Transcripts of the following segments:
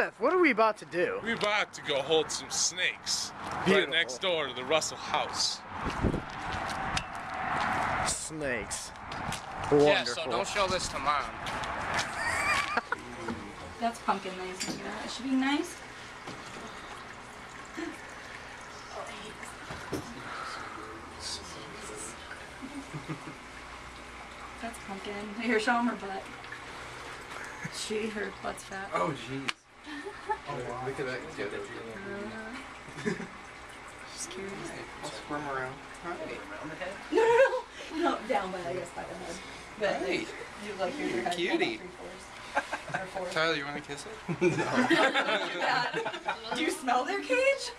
Seth, what are we about to do? We're about to go hold some snakes right next door to the Russell house. Snakes. Wonderful. Yeah, so don't show this to mom. That's pumpkin nice. Look that. Should be nice. That's pumpkin. Here, show him her butt. She, her butt's fat. Oh, jeez. Oh. Look at that together. She's curious. I'll squirm around. Hi. No, no, no. No, down by, I guess, by the head. But Hey. you like your, your head Cutie. three-fourths. Four. Tyler, you want to kiss it? no. Do you smell their cage?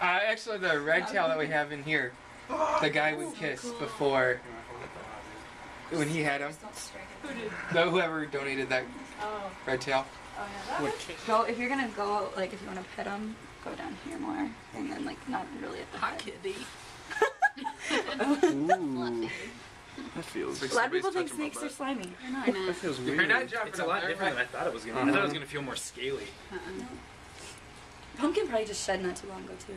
Uh, actually, the red tail that we have in here, the guy would kiss before when he had him. Who did? The, whoever donated that Oh, red tail. oh yeah. Would Go if you're gonna go like if you want to pet them, go down here more, and then like not really at the Hot head. kitty. Ooh. That feels. A lot of people think snakes are slimy. They're not. That feels Your weird. nut job It's a lot different right? than I thought it was gonna. Be. I thought it was gonna feel more scaly. Uh uh. Pumpkin probably just shed not too long ago too.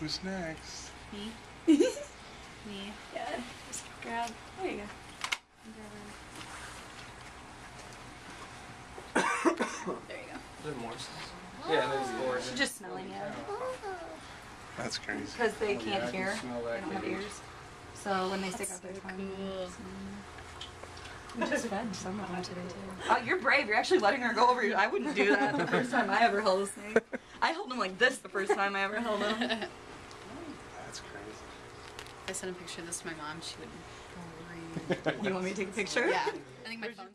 Who's next? Me. Me. Yeah. Just grab. There you go. Grab her. there you go. There's. Yeah, there's four. She's just smelling it That's crazy. because they can't hear. smell They don't have ears. So when they stick out their tongue. cool. We just fed some of them today too. Oh, you're brave. You're actually letting her go over you. I wouldn't do that the first time I ever held a snake. I held him like this the first time I ever held him. That's crazy. I sent a picture of this to my mom. She would freak. You want me to take a picture? Yeah. I think my phone's.